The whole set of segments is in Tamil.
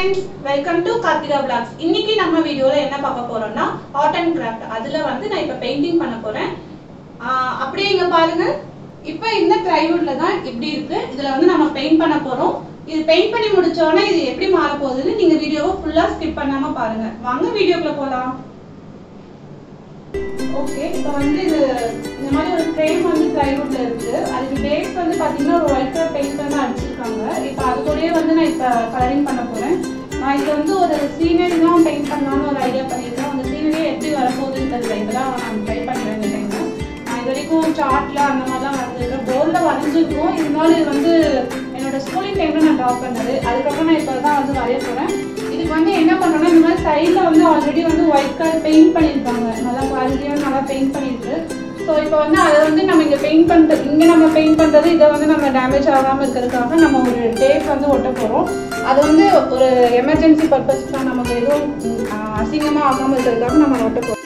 Friends welcome to Karthika vlogs இன்னைக்கு நம்ம வீடியோவில் என்ன பார்க்க போறோம்னா ஆர்ட் அண்ட் கிராஃப்ட் அதுல வந்து நான் இப்போ பெயிண்டிங் பண்ண போறேன். அப்படியே இங்கே பாருங்க. இப்போ இந்த ட்ரைவுட்ல தான் இப்படி இருக்கு. இதுல வந்து நம்ம பெயிண்ட் பண்ண போறோம். இது பெயிண்ட் பண்ணி முடிச்ச இது எப்படி மாற போகுதுன்னு நீங்க வீடியோவை ஃபுல்லா ஸ்கிப் பண்ணாம பாருங்க. வாங்க வீடியோக்குள்ள போகலாம் ஓகே இப்போ வந்து இது இந்த மாதிரி ஒரு ஃப்ரேம் வந்து ப்ளைவுட்ல இருக்கு. அதுக்கு பேஸ் வந்து பார்த்தீங்கன்னா ஒரு ஒயிட் கலர் பெயிண்ட் வந்து அடிச்சிருக்காங்க. இப்போ அது கூடயே வந்து நான் இப்போ கலரிங் பண்ண போறேன். நான் இது வந்து ஒரு சீனரி தான் பெயிண்ட் பண்ணலாம்னு ஒரு ஐடியா பண்ணியிருக்கேன். அந்த சீனரியே எப்படி வரப்போகுதுன்னு தெரியல இப்பதான் நான் ட்ரை பண்ணுறேன் இந்த நான் இது வரைக்கும் சார்ட்ல அந்த மாதிரிலாம் வரைஞ்சிருக்கேன். போர்டில் வரைஞ்சிருக்கோம். இருந்தாலும் இது வந்து ஸ்கூலிங் டைமில் நான் ட்ரா பண்ணது. அதுக்கப்புறம் நான் இப்போ தான் வந்து வரைய போகிறேன் இதுக்கு வந்து என்ன பண்றோம்னா இந்த மாதிரி சைடில் வந்து ஆல்ரெடி வந்து ஒயிட் கலர் பெயிண்ட் பண்ணியிருப்பாங்க நல்லா குவாலிட்டியாக நல்லா பெயிண்ட் பண்ணியிருக்கு. ஸோ இப்போ வந்து அதை வந்து நம்ம இங்கே பெயிண்ட் பண்ணுறது இங்கே நம்ம பெயிண்ட் பண்ணுறது இதை வந்து நம்ம டேமேஜ் ஆகாமல் இருக்கிறதுக்காக நம்ம ஒரு டேப் வந்து ஒட்ட போகிறோம் அது வந்து ஒரு எமர்ஜென்சி பர்பஸ்க்காக நமக்கு எதுவும் அசிங்கமாக ஆகாமல் இருக்கிறதுக்காக நம்ம ஒட்ட போகிறோம்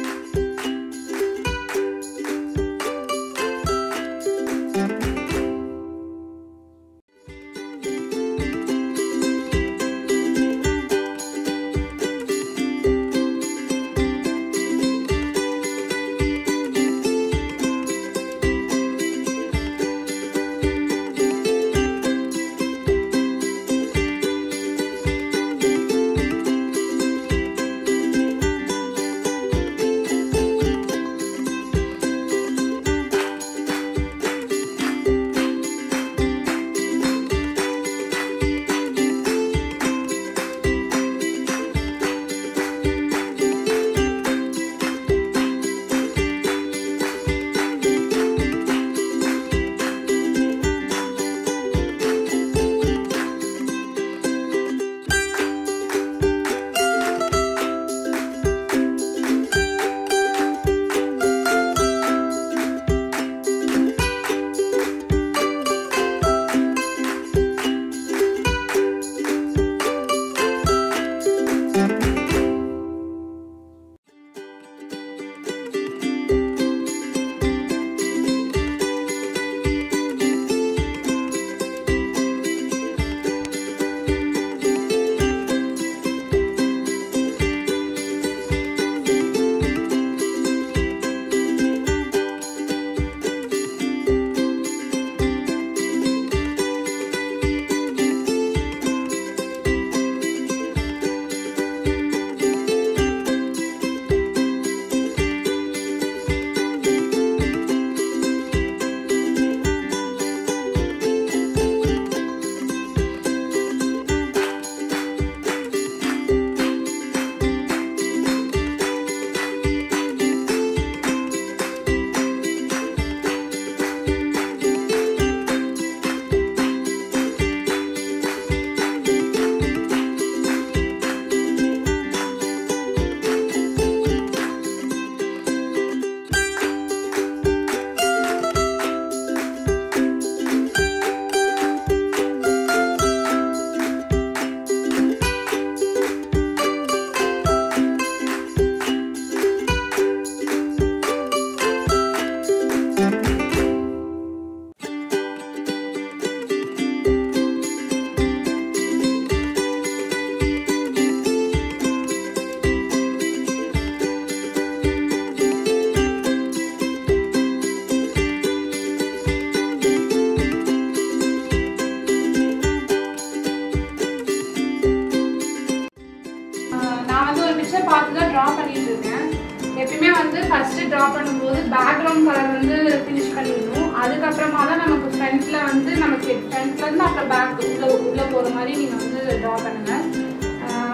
அதுக்கப்புறமா தான் நமக்கு ஃப்ரண்ட்ல வந்து நமக்கு ஃப்ரண்ட்ல இருந்து அப்புறம் பேக் உள்ள உள்ள போற மாதிரி நீங்க வந்து ட்ரா பண்ணுங்க.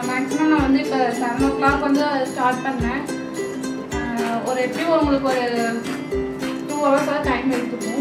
மேக்ஸிமம் நான் வந்து இப்போ செவன் ஓ கிளாக் வந்து ஸ்டார்ட் பண்ணேன். ஒரு எப்படியும் உங்களுக்கு ஒரு டூ ஹவர்ஸ் டைம் எடுத்துக்கும்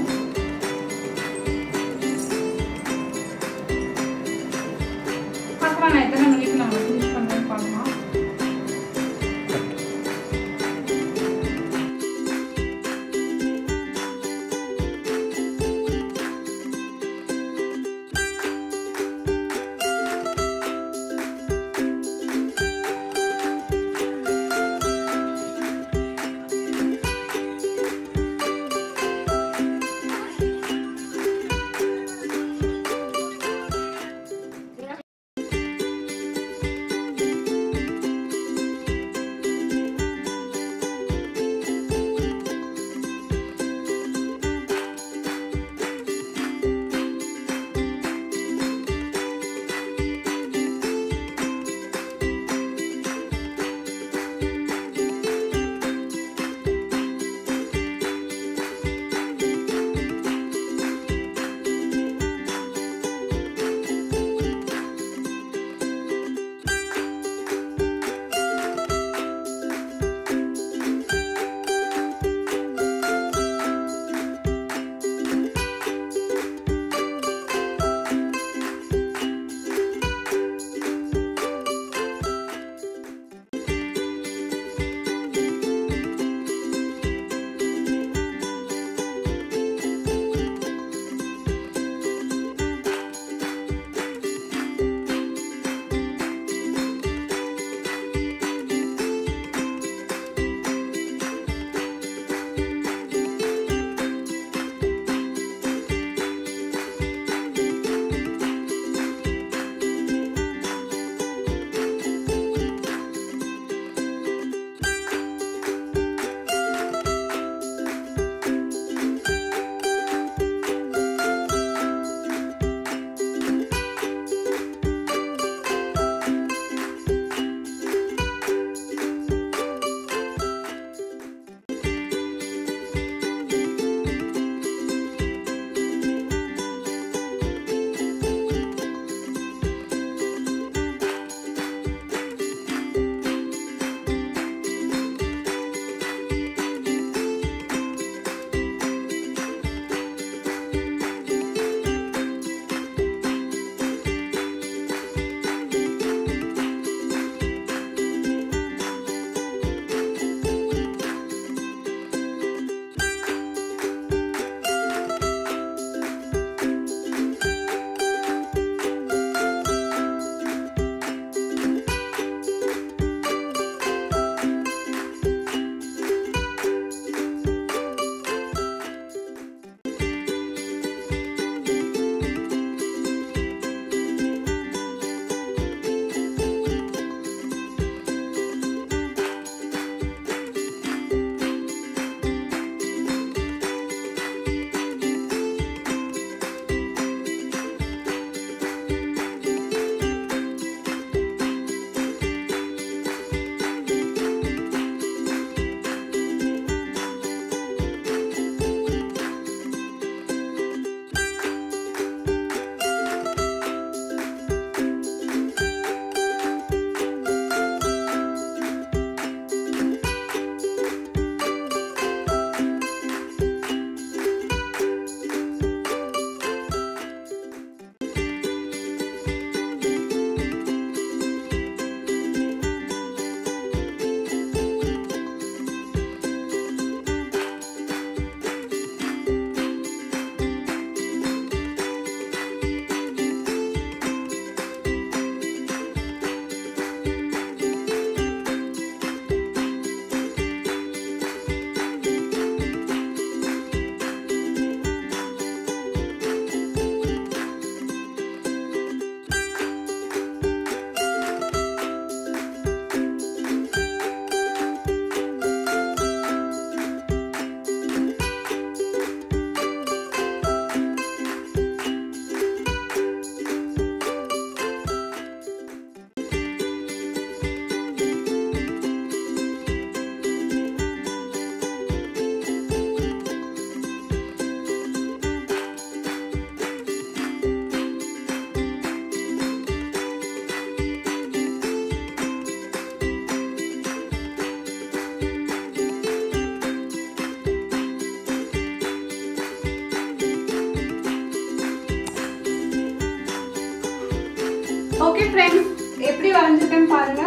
ஓகே ஃப்ரெண்ட்ஸ் எப்படி வரைஞ்சிருக்கேன்னு பாருங்க.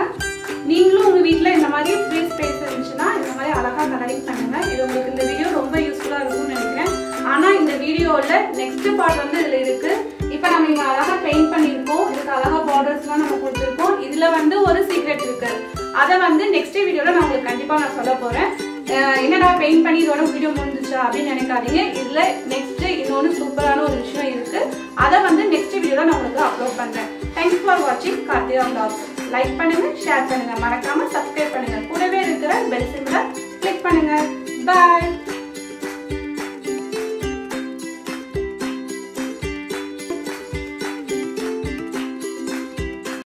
நீங்களும் உங்க வீட்டில் இந்த மாதிரி ஃப்ரீ ஸ்பேஸ் இருந்துச்சுன்னா இந்த மாதிரி அழகாக கலரிங் பண்ணுங்க. இது உங்களுக்கு இந்த வீடியோ ரொம்ப யூஸ்ஃபுல்லாக இருக்கும்னு நினைக்கிறேன். ஆனால் இந்த வீடியோவில் நெக்ஸ்ட் பார்ட் வந்து இதில் இருக்கு. இப்போ நம்ம இங்கே அழகாக பெயிண்ட் பண்ணியிருக்கோம். இதுக்கு அழகாக பார்டர்ஸ்லாம் நம்ம கொடுத்துருக்கோம். இதில் வந்து ஒரு சீக்ரெட் இருக்கு. அதை வந்து நெக்ஸ்ட் வீடியோவில் நான் உங்களுக்கு கண்டிப்பாக நான் சொல்ல போகிறேன் என்னடா பெயிண்ட் பண்ணி இதோட வீடியோ முடிஞ்சிச்சா அப்படின்னு நினைக்காதீங்க. இதில் நெக்ஸ்ட் இன்னொன்று சூப்பரான ஒரு விஷயம் இருக்கு. வாட்சிங் கார்த்திகா vlogs லைக் பண்ணுங்க ஷேர் பண்ணுங்க. மறக்காம சப்ஸ்கிரைப் பண்ணுங்க. கூடவே இருக்கிற பெல் சிம்பிளை கிளிக் பண்ணுங்க. பாய்